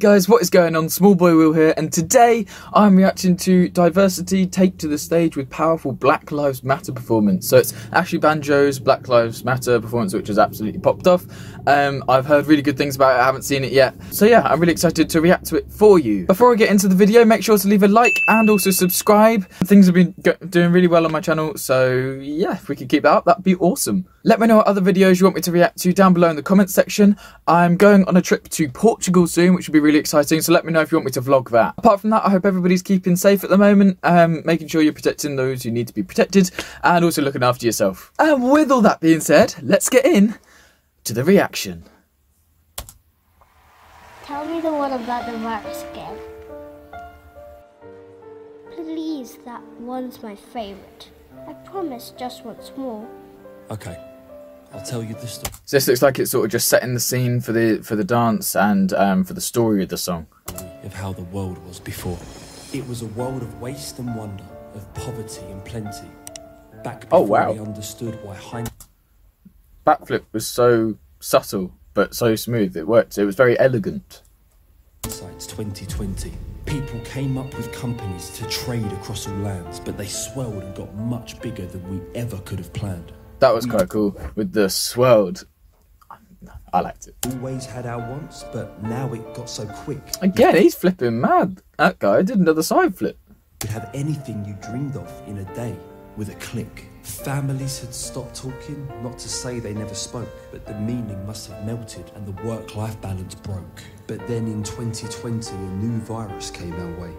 guys, what is going on? Small Boy Will here, and today I'm reacting to Diversity Take to the Stage with powerful Black Lives Matter performance. So it's Ashley Banjo's Black Lives Matter performance, which has absolutely popped off. Um, I've heard really good things about it, I haven't seen it yet. So yeah, I'm really excited to react to it for you. Before I get into the video, make sure to leave a like and also subscribe. Things have been doing really well on my channel, so yeah, if we could keep that up, that'd be awesome. Let me know what other videos you want me to react to down below in the comments section. I'm going on a trip to Portugal soon, which will be really exciting, so let me know if you want me to vlog that. Apart from that, I hope everybody's keeping safe at the moment, um, making sure you're protecting those who need to be protected, and also looking after yourself. And with all that being said, let's get in to the reaction. Tell me the one about the virus again. Please, that one's my favourite. I promise just once more. Okay, I'll tell you the story. So this looks like it's sort of just setting the scene for the for the dance and um, for the story of the song. Of how the world was before. It was a world of waste and wonder, of poverty and plenty. Back oh, before oh, wow. we understood why Hind- Backflip was so subtle but so smooth. It worked. It was very elegant. Sites 2020. People came up with companies to trade across all lands, but they swelled and got much bigger than we ever could have planned. That was quite cool with the swelled. I liked it. Always had our wants, but now it got so quick. Again, he's flipping mad. That guy did another side flip. Could have anything you dreamed of in a day with a click. Families had stopped talking, not to say they never spoke, but the meaning must have melted and the work life balance broke. But then in 2020, a new virus came our way.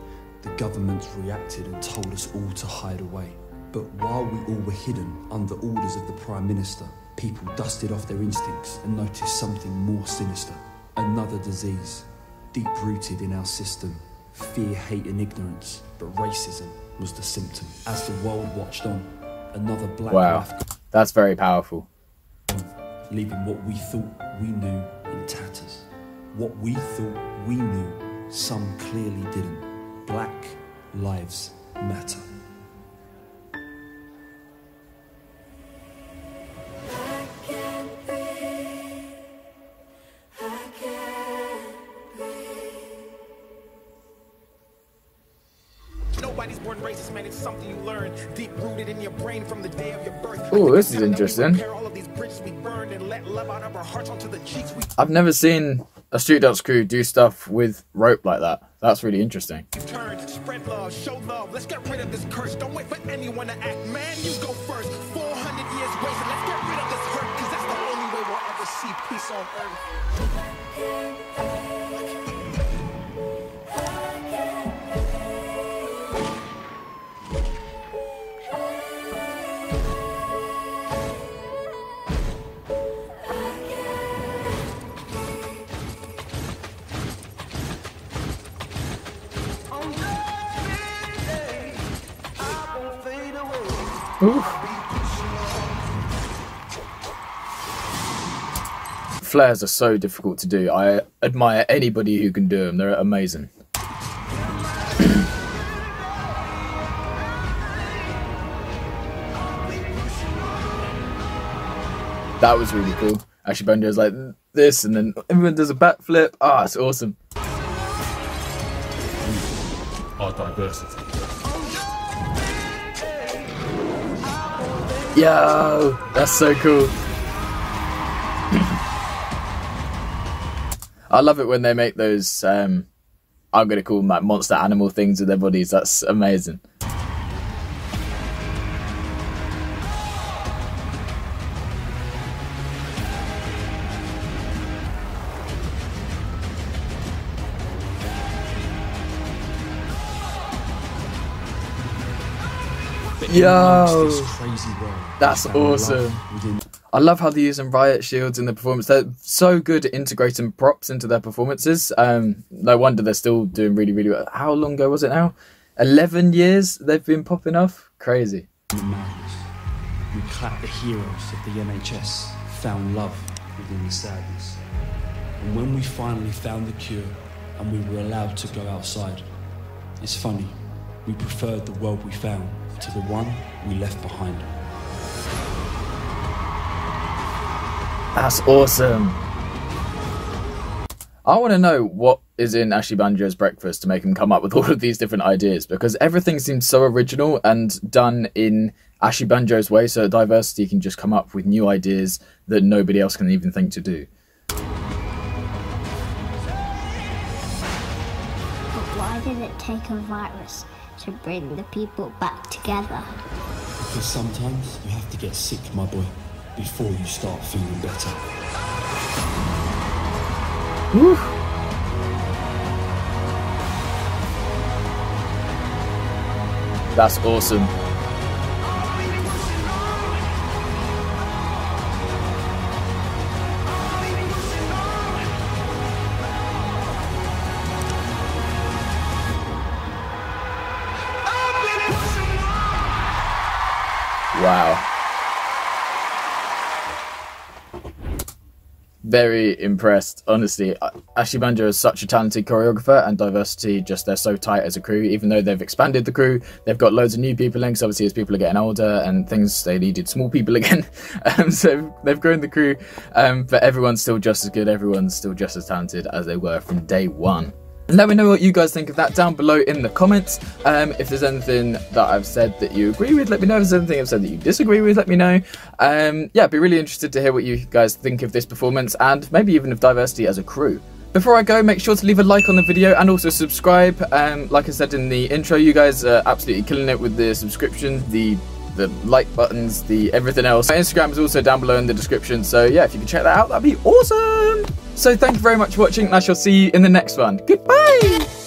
The governments reacted and told us all to hide away. But while we all were hidden under orders of the Prime Minister, people dusted off their instincts and noticed something more sinister. Another disease, deep rooted in our system. Fear, hate, and ignorance, but racism was the symptom. As the world watched on, another black wow. life. That's very powerful. Leaving what we thought we knew in tatters. What we thought we knew, some clearly didn't. Black lives matter. Nobody's born racist, man. It's something you learn deep rooted in your brain from the day of your birth. Oh, this is interesting. I've never seen a street dance crew do stuff with rope like that. That's really interesting. Spread love, show love. Let's get rid of this curse. Don't wait for anyone to act. Man, you go first. 400 years wasted. Let's get rid of this hurt, because that's the only way we'll ever see peace on earth. Oof. Flares are so difficult to do. I admire anybody who can do them. They're amazing. that was really cool. Actually, Banjo's like this, and then everyone does a backflip. Ah, it's awesome. Our diversity. Yo, that's so cool. I love it when they make those. Um, I'm gonna call them like monster animal things with their bodies. That's amazing. Yo, that's awesome. I love how they're using riot shields in the performance. They're so good at integrating props into their performances. Um, no wonder they're still doing really, really well. How long ago was it now? 11 years they've been popping off? Crazy. We clap the heroes of the NHS, found love within the sadness. And when we finally found the cure and we were allowed to go outside, it's funny, we preferred the world we found to the one we left behind. That's awesome. I want to know what is in Ashley Banjo's breakfast to make him come up with all of these different ideas because everything seems so original and done in Ashley Banjo's way, so diversity can just come up with new ideas that nobody else can even think to do. But why did it take a virus to bring the people back together? Because sometimes you have to get sick, my boy, before you start feeling better. Woo! That's awesome. Very impressed, honestly. Ashley Banjo is such a talented choreographer, and diversity just they're so tight as a crew. Even though they've expanded the crew, they've got loads of new people in. Obviously, as people are getting older and things, they needed small people again. um, so they've grown the crew, um, but everyone's still just as good. Everyone's still just as talented as they were from day one. Let me know what you guys think of that down below in the comments. Um, if there's anything that I've said that you agree with, let me know. If there's anything I've said that you disagree with, let me know. Um, yeah, I'd be really interested to hear what you guys think of this performance and maybe even of diversity as a crew. Before I go, make sure to leave a like on the video and also subscribe. Um, like I said in the intro, you guys are absolutely killing it with the subscriptions, the the like buttons, the everything else. My Instagram is also down below in the description, so yeah, if you can check that out, that'd be awesome! So thank you very much for watching, and I shall see you in the next one. Goodbye!